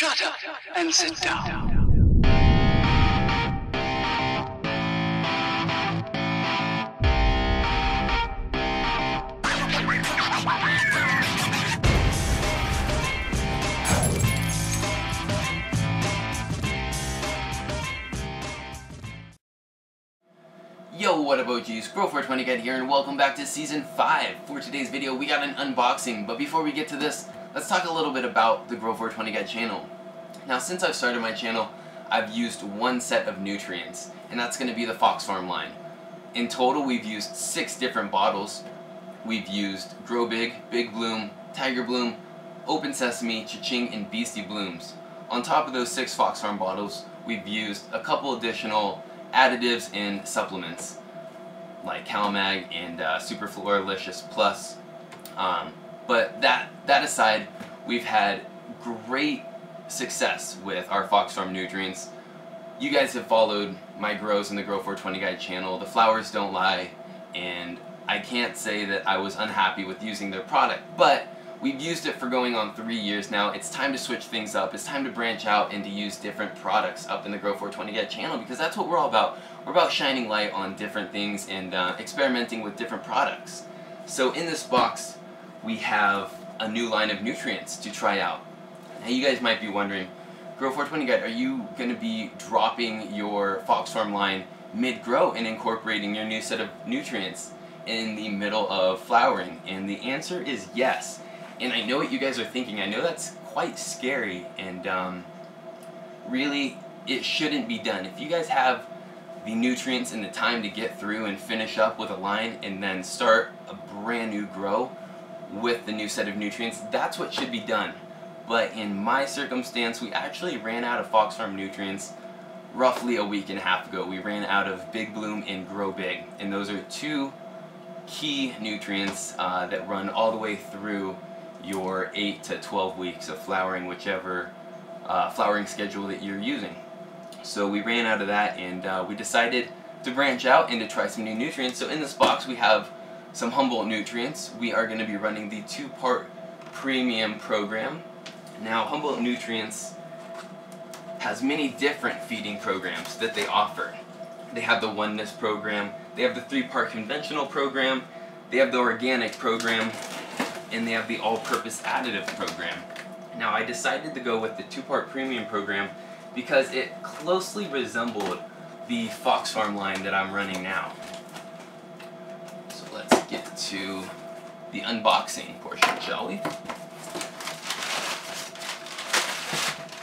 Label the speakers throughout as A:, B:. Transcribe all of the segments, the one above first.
A: Shut up and sit down.
B: Yo, what up OGs? Grow420 Guide here and welcome back to Season 5. For today's video, we got an unboxing, but before we get to this, let's talk a little bit about the Grow420 Guide channel. Now, since I've started my channel, I've used one set of nutrients, and that's going to be the Fox Farm line. In total, we've used six different bottles. We've used Grow Big, Big Bloom, Tiger Bloom, Open Sesame, Cha-Ching, and Beastie Bloomz. On top of those six Fox Farm bottles, we've used a couple additional additives and supplements like CalMag and uh, Superfloralicious Plus. Um, but that that aside, we've had great success with our Fox Farm nutrients. You guys have followed my grows in the Grow 420 Guide channel. The flowers don't lie, and I can't say that I was unhappy with using their product, but We've used it for going on three years now. It's time to switch things up. It's time to branch out and to use different products up in the Grow 420 Guide channel because that's what we're all about. We're about shining light on different things and uh, experimenting with different products. So in this box, we have a new line of nutrients to try out. Now you guys might be wondering, Grow 420 Guide, are you going to be dropping your Fox Farm line mid-grow and incorporating your new set of nutrients in the middle of flowering? And the answer is yes and I know what you guys are thinking. I know that's quite scary, and um, really, it shouldn't be done. If you guys have the nutrients and the time to get through and finish up with a line and then start a brand new grow with the new set of nutrients, that's what should be done. But in my circumstance, we actually ran out of Fox Farm nutrients roughly a week and a half ago. We ran out of Big Bloom and Grow Big, and those are two key nutrients uh, that run all the way through your 8 to 12 weeks of flowering, whichever uh, flowering schedule that you're using. So we ran out of that and uh, we decided to branch out and to try some new nutrients. So in this box we have some Humboldt nutrients. We are going to be running the two-part premium program. Now Humboldt Nutrients has many different feeding programs that they offer. They have the oneness program, they have the three-part conventional program, they have the organic program, and they have the all-purpose additive program. Now I decided to go with the two-part premium program because it closely resembled the Fox Farm line that I'm running now. To the unboxing portion, shall we?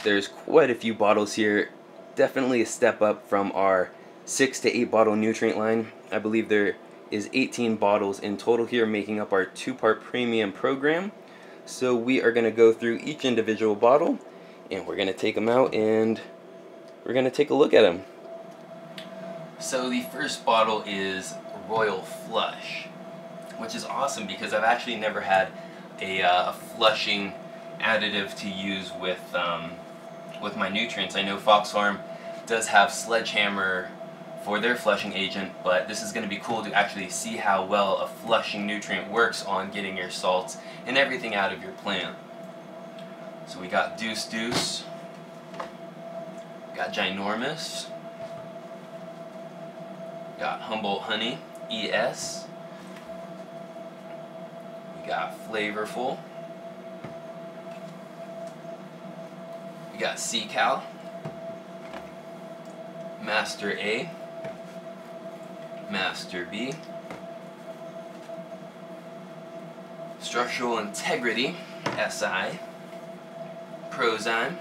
B: There's quite a few bottles here. Definitely a step up from our 6 to 8 bottle nutrient line. I believe there is 18 bottles in total here making up our two-part premium program. So we are going to go through each individual bottle and we're going to take them out and we're going to take a look at them. So the first bottle is Royal Flush, which is awesome because I've actually never had a, uh, a flushing additive to use with um, with my nutrients. I know Fox Farm does have Sledgehammer for their flushing agent, but this is going to be cool to actually see how well a flushing nutrient works on getting your salts and everything out of your plant. So we got Deuce Deuce, got Ginormous, got Humboldt Honey, ES, got Flavorful, we got C-Cal, Master A, Master B. Structural Integrity, SI. Prozyme.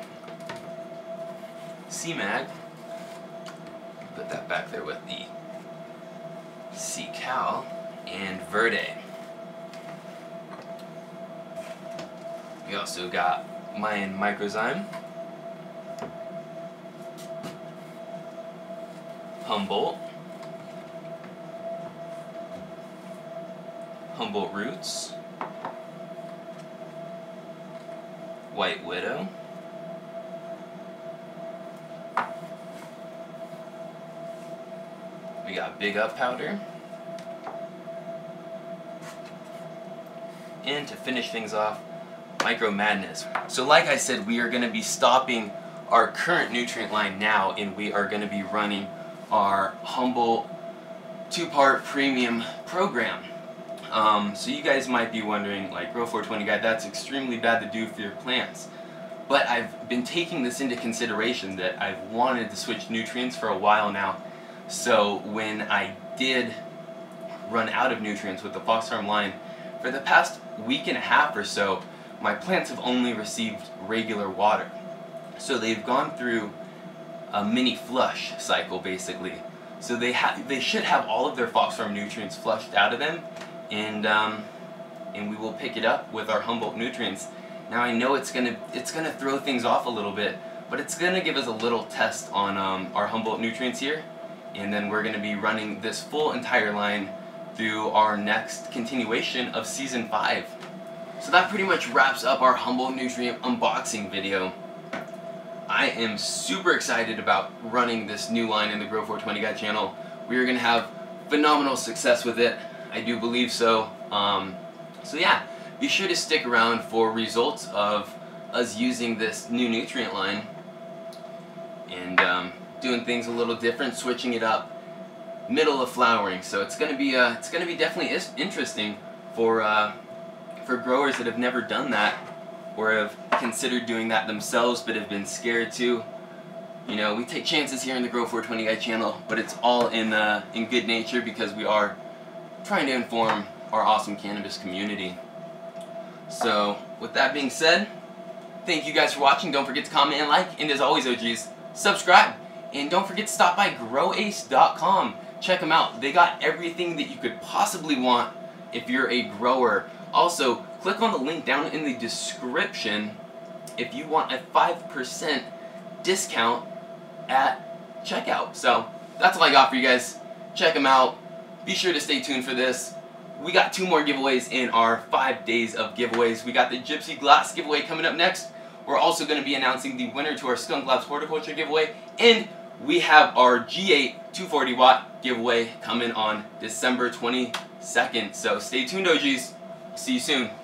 B: CMAG. Put that back there with the C-Cal. And Verde. We also got Mayan Microzyme. Humboldt. Humboldt Roots, White Widow, we got Big Up Powder, and to finish things off, Micro Madness. So like I said, we are going to be stopping our current nutrient line now and we are going to be running our Humboldt two-part premium program. Um, so you guys might be wondering, like, Grow 420 guy, that's extremely bad to do for your plants. But I've been taking this into consideration that I've wanted to switch nutrients for a while now. So when I did run out of nutrients with the Fox Farm line, for the past week and a half or so, my plants have only received regular water. So they've gone through a mini flush cycle basically. So they have they should have all of their Fox Farm nutrients flushed out of them, and um, and we will pick it up with our Humboldt nutrients. Now I know it's gonna it's gonna throw things off a little bit, but it's gonna give us a little test on um, our Humboldt nutrients here, and then we're gonna be running this full entire line through our next continuation of season five. So that pretty much wraps up our Humboldt nutrient unboxing video. I am super excited about running this new line in the Grow 420 Guy channel. We are going to have phenomenal success with it. I do believe so. Um, so yeah, be sure to stick around for results of us using this new nutrient line and um, doing things a little different, switching it up middle of flowering. So it's going to be uh, it's to be definitely interesting for uh, for growers that have never done that or have considered doing that themselves but have been scared to. You know, we take chances here in the Grow 420 Guy channel, but it's all in, uh, in good nature because we are trying to inform our awesome cannabis community. So, with that being said, thank you guys for watching. Don't forget to comment and like, and as always, OGs, subscribe. And don't forget to stop by growace.com. Check them out. They got everything that you could possibly want if you're a grower. Also, click on the link down in the description if you want a 5% discount at checkout. So that's all I got for you guys. Check them out. Be sure to stay tuned for this. We got two more giveaways in our five days of giveaways. We got the Jipse Glass giveaway coming up next. We're also going to be announcing the winner to our Skunk Labs Horticulture giveaway. And we have our G8 240 watt giveaway coming on December 22nd. So stay tuned, OGs. See you soon.